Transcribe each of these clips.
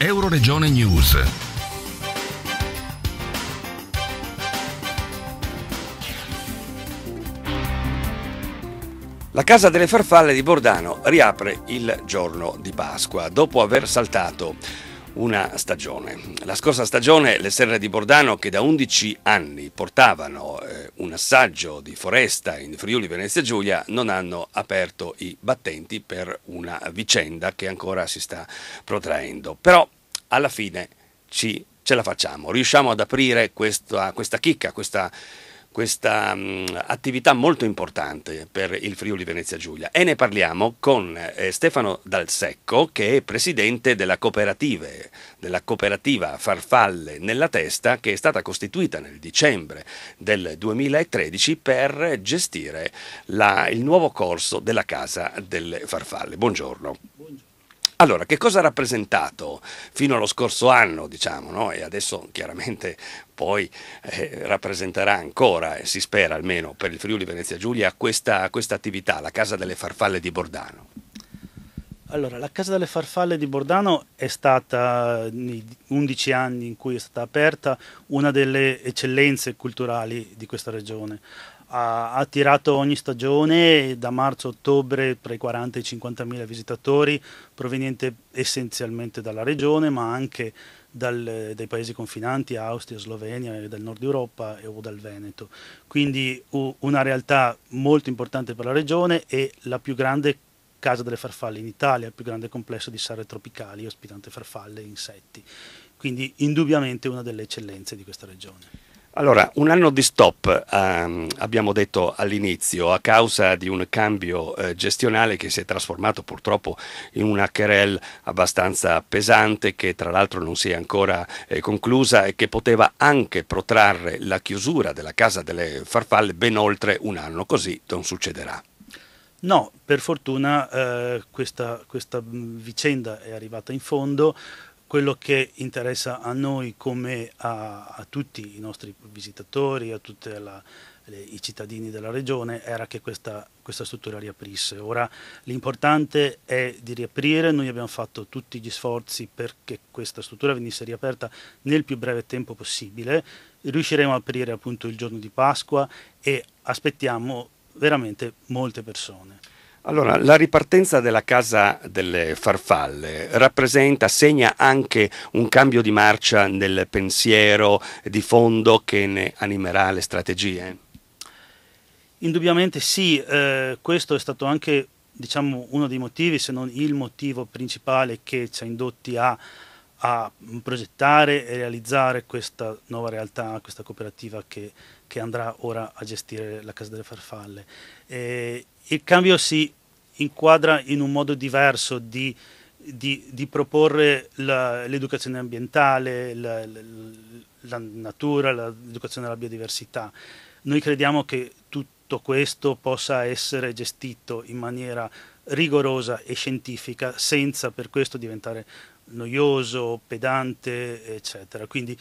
Euroregione News. La Casa delle Farfalle di Bordano riapre il giorno di Pasqua dopo aver saltato una stagione. La scorsa stagione le serre di Bordano che da 11 anni portavano eh, un assaggio di foresta in Friuli Venezia Giulia non hanno aperto i battenti per una vicenda che ancora si sta protraendo. Però alla fine ci, ce la facciamo, riusciamo ad aprire questa, questa chicca, questa questa mh, attività molto importante per il Friuli Venezia Giulia e ne parliamo con eh, Stefano Dal Secco che è presidente della della cooperativa Farfalle nella Testa che è stata costituita nel dicembre del 2013 per gestire la, il nuovo corso della Casa delle Farfalle. Buongiorno. Buongiorno. Allora, che cosa ha rappresentato fino allo scorso anno, diciamo, no? e adesso chiaramente poi eh, rappresenterà ancora, e si spera almeno per il Friuli Venezia Giulia, questa, questa attività, la Casa delle Farfalle di Bordano? Allora, la Casa delle Farfalle di Bordano è stata, nei 11 anni in cui è stata aperta, una delle eccellenze culturali di questa regione ha attirato ogni stagione da marzo a ottobre tra i 40 e i 50 mila visitatori provenienti essenzialmente dalla regione ma anche dal, dai paesi confinanti, Austria, Slovenia, dal nord Europa o dal Veneto. Quindi una realtà molto importante per la regione e la più grande casa delle farfalle in Italia, il più grande complesso di serre tropicali ospitante farfalle e insetti. Quindi indubbiamente una delle eccellenze di questa regione. Allora, un anno di stop ehm, abbiamo detto all'inizio a causa di un cambio eh, gestionale che si è trasformato purtroppo in una querel abbastanza pesante che tra l'altro non si è ancora eh, conclusa e che poteva anche protrarre la chiusura della Casa delle Farfalle ben oltre un anno, così non succederà. No, per fortuna eh, questa, questa vicenda è arrivata in fondo, quello che interessa a noi come a, a tutti i nostri visitatori, a tutti i cittadini della regione, era che questa, questa struttura riaprisse. Ora l'importante è di riaprire, noi abbiamo fatto tutti gli sforzi perché questa struttura venisse riaperta nel più breve tempo possibile, riusciremo a aprire appunto il giorno di Pasqua e aspettiamo veramente molte persone. Allora, la ripartenza della Casa delle Farfalle rappresenta, segna anche un cambio di marcia nel pensiero di fondo che ne animerà le strategie? Indubbiamente sì, eh, questo è stato anche diciamo, uno dei motivi, se non il motivo principale che ci ha indotti a, a progettare e realizzare questa nuova realtà, questa cooperativa che, che andrà ora a gestire la Casa delle Farfalle. Eh, il cambio si inquadra in un modo diverso di, di, di proporre l'educazione ambientale, la, la, la natura, l'educazione alla biodiversità. Noi crediamo che tutto questo possa essere gestito in maniera rigorosa e scientifica senza per questo diventare noioso, pedante, eccetera. Quindi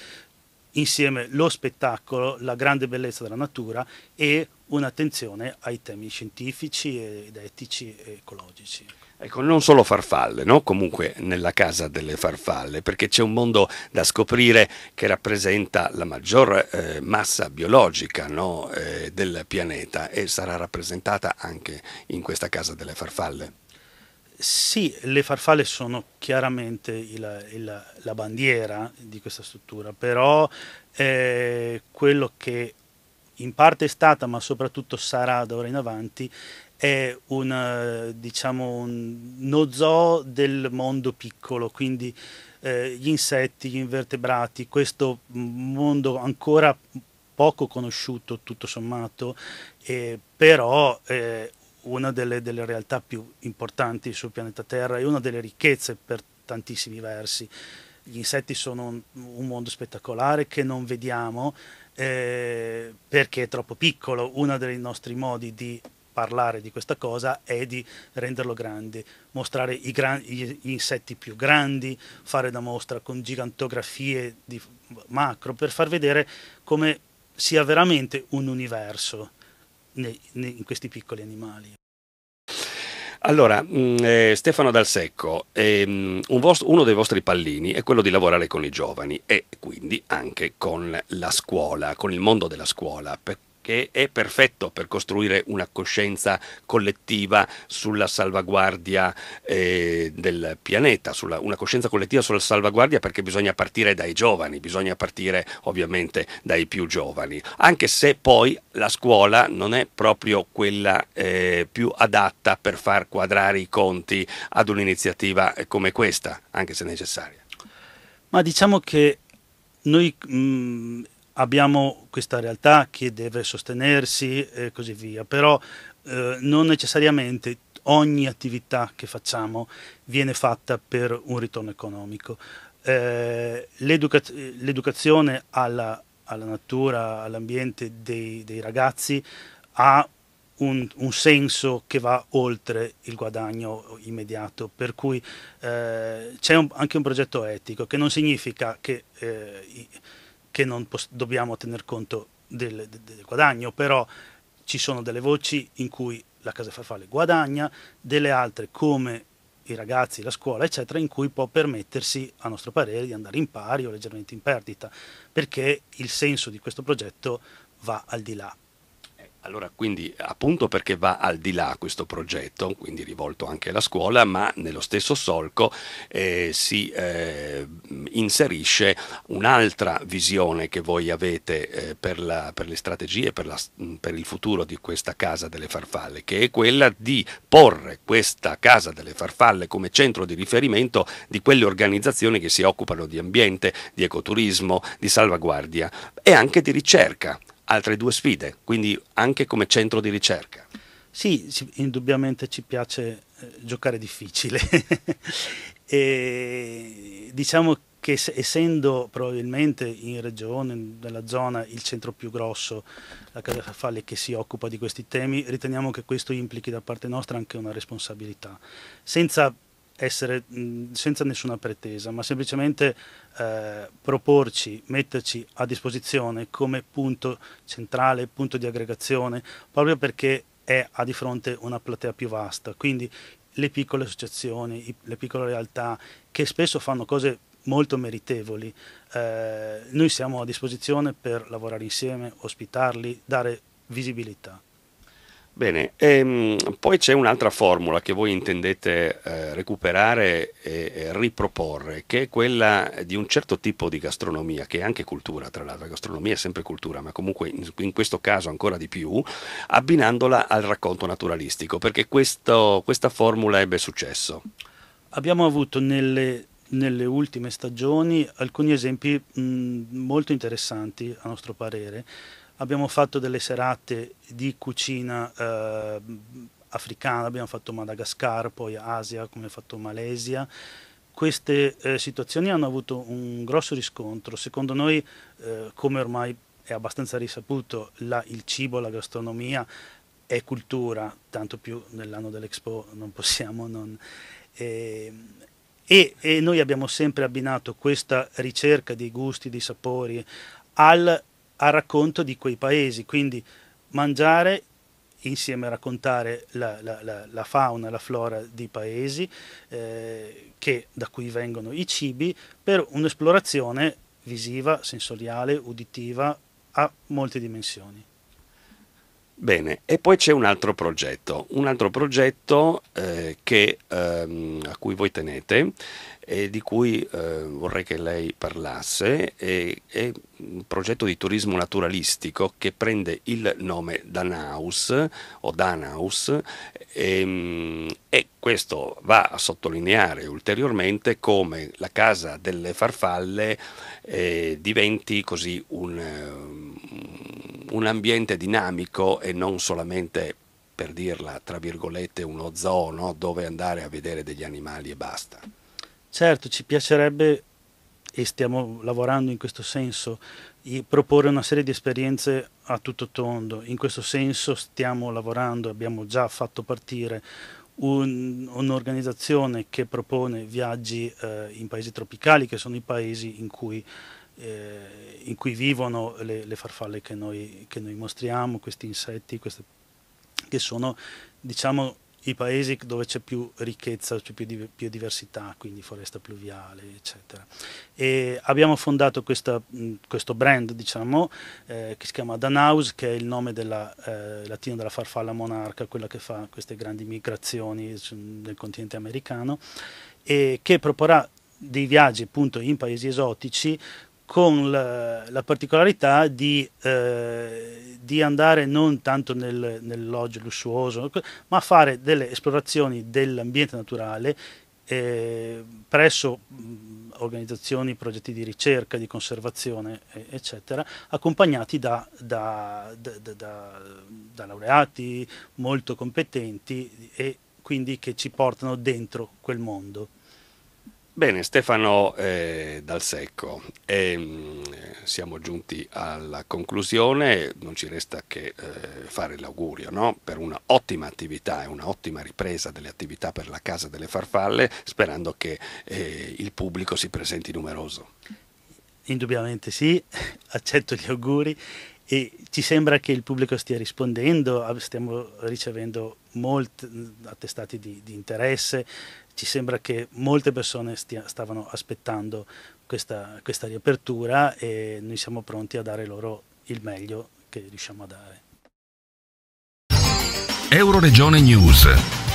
insieme lo spettacolo, la grande bellezza della natura e un'attenzione ai temi scientifici ed etici e ecologici. Ecco, non solo farfalle, no? comunque nella casa delle farfalle, perché c'è un mondo da scoprire che rappresenta la maggior eh, massa biologica no? eh, del pianeta e sarà rappresentata anche in questa casa delle farfalle. Sì, le farfalle sono chiaramente il, il, la bandiera di questa struttura, però eh, quello che in parte è stata, ma soprattutto sarà da ora in avanti, è un, diciamo, uno zoo del mondo piccolo, quindi eh, gli insetti, gli invertebrati, questo mondo ancora poco conosciuto tutto sommato, eh, però eh, una delle, delle, realtà più importanti sul pianeta Terra e una delle ricchezze per tantissimi versi. Gli insetti sono un, un mondo spettacolare che non vediamo eh, perché è troppo piccolo. Uno dei nostri modi di parlare di questa cosa è di renderlo grande, mostrare i gran, gli insetti più grandi, fare da mostra con gigantografie di macro per far vedere come sia veramente un universo in questi piccoli animali. Allora, mm, eh, Stefano Dal Secco, ehm, un vostro, uno dei vostri pallini è quello di lavorare con i giovani e quindi anche con la scuola, con il mondo della scuola, per che è perfetto per costruire una coscienza collettiva sulla salvaguardia eh, del pianeta, sulla, una coscienza collettiva sulla salvaguardia perché bisogna partire dai giovani, bisogna partire ovviamente dai più giovani, anche se poi la scuola non è proprio quella eh, più adatta per far quadrare i conti ad un'iniziativa come questa, anche se necessaria. Ma diciamo che noi mh, mm, abbiamo questa realtà che deve sostenersi e così via, però eh, non necessariamente ogni attività che facciamo viene fatta per un ritorno economico. Eh, l'educa l'educazione alla, alla, natura, all'ambiente dei, dei, ragazzi ha un, un, senso che va oltre il guadagno immediato, per cui eh, c'è anche un progetto etico che non significa che eh, che non dobbiamo tener conto del, del, guadagno, però ci sono delle voci in cui la casa farfalle guadagna, delle altre come i ragazzi, la scuola, eccetera, in cui può permettersi, a nostro parere, di andare in pari o leggermente in perdita, perché il senso di questo progetto va al di là allora, quindi appunto perché va al di là questo progetto, quindi rivolto anche alla scuola, ma nello stesso solco eh, si eh, inserisce un'altra visione che voi avete eh, per, la, per, le strategie, per, la, per il futuro di questa Casa delle Farfalle, che è quella di porre questa Casa delle Farfalle come centro di riferimento di quelle organizzazioni che si occupano di ambiente, di ecoturismo, di salvaguardia e anche di ricerca altre due sfide, quindi anche come centro di ricerca. Sì, indubbiamente ci piace eh, giocare difficile. e diciamo che essendo probabilmente in regione, nella zona, il centro più grosso, la Casa Farfalle che si occupa di questi temi, riteniamo che questo implichi da parte nostra anche una responsabilità, senza essere mh, senza nessuna pretesa, ma semplicemente eh, proporci, metterci a disposizione come punto centrale, punto di aggregazione, proprio perché è a di fronte una platea più vasta. Quindi le piccole associazioni, le piccole realtà che spesso fanno cose molto meritevoli, eh, noi siamo a disposizione per lavorare insieme, ospitarli, dare visibilità. Bene, ehm, poi c'è un'altra formula che voi intendete eh, recuperare e, e, riproporre, che è quella di un certo tipo di gastronomia, che è anche cultura, tra l'altro, la gastronomia è sempre cultura, ma comunque in, in, questo caso ancora di più, abbinandola al racconto naturalistico, perché questo, questa formula ebbe successo. Abbiamo avuto nelle, nelle ultime stagioni alcuni esempi mh, molto interessanti, a nostro parere, abbiamo fatto delle serate di cucina eh, africana, abbiamo fatto Madagascar, poi Asia, come ha fatto Malesia. Queste eh, situazioni hanno avuto un grosso riscontro, secondo noi, eh, come ormai è abbastanza risaputo, la, il cibo, la gastronomia è cultura, tanto più nell'anno dell'Expo non possiamo non... Eh, e, e, noi abbiamo sempre abbinato questa ricerca dei gusti, dei sapori al al racconto di quei paesi, quindi mangiare insieme a raccontare la, la, la, la fauna la flora dei paesi eh, che, da cui vengono i cibi per un'esplorazione visiva, sensoriale, uditiva a molte dimensioni. Bene, e poi c'è un altro progetto, un altro progetto eh, che, ehm, a cui voi tenete e di cui eh, vorrei che lei parlasse, è, è, un progetto di turismo naturalistico che prende il nome Danaus o Danaus e, ehm, e questo va a sottolineare ulteriormente come la casa delle farfalle eh, diventi così un un ambiente dinamico e non solamente per dirla tra virgolette uno zoo no? dove andare a vedere degli animali e basta. Certo, ci piacerebbe e stiamo lavorando in questo senso, proporre una serie di esperienze a tutto tondo. In questo senso stiamo lavorando, abbiamo già fatto partire un, un'organizzazione che propone viaggi eh, in paesi tropicali, che sono i paesi in cui eh, in cui vivono le, le farfalle che noi, che noi, mostriamo, questi insetti, queste, che sono diciamo, i paesi dove c'è più ricchezza, c'è più, più, diversità, quindi foresta pluviale, eccetera. E abbiamo fondato questa, questo brand, diciamo, eh, che si chiama Danaus, che è il nome della, eh, latino della farfalla monarca, quella che fa queste grandi migrazioni nel continente americano, e che proporrà dei viaggi appunto in paesi esotici con la, la particolarità di, eh, di, andare non tanto nel, nel lodge lussuoso, ma fare delle esplorazioni dell'ambiente naturale eh, presso mh, organizzazioni, progetti di ricerca, di conservazione, eccetera, accompagnati da, da, da, da laureati molto competenti e quindi che ci portano dentro quel mondo. Bene, Stefano eh, Dal Secco, eh, siamo giunti alla conclusione, non ci resta che eh, fare l'augurio no? per un'ottima attività e un'ottima ripresa delle attività per la Casa delle Farfalle, sperando che eh, il pubblico si presenti numeroso. Indubbiamente sì, accetto gli auguri e ci sembra che il pubblico stia rispondendo, stiamo ricevendo molti attestati di, di interesse, ci sembra che molte persone stia, stavano aspettando questa, questa riapertura e noi siamo pronti a dare loro il meglio che riusciamo a dare. Euroregione News